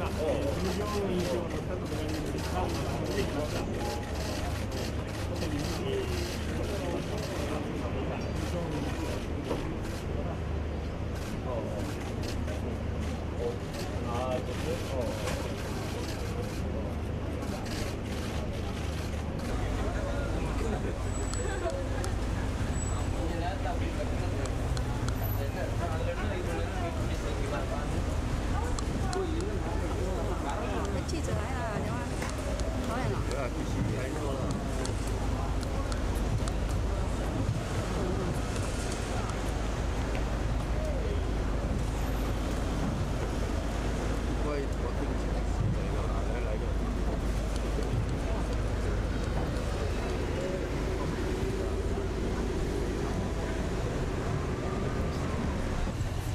が、えー、2乗以上の、Thank you. 好远哦。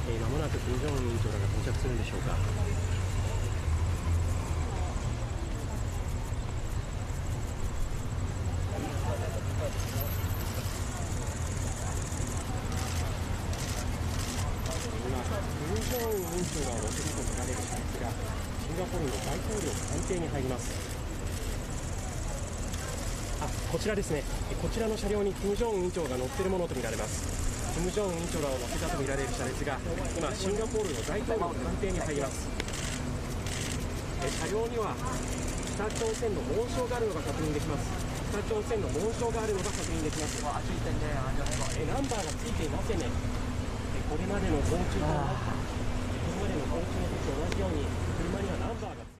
えー、間もなく金正恩委員長らが到着するんでしょうか。今、金正恩委員長が乗せるとみられる車列がシンガポールの大統領官邸に入ります。あ、こちらですね。こちらの車両に金正恩委員長が乗っているものとみられます。金正恩委員長らを乗せたとみられる車列が今、シンガポールの大統領官邸に入ります。え車両には北朝鮮の紋章があるのが確認できます。北朝鮮の紋章があるのが確認できます。えナンバーがついていませんね。えこれまでの常駐化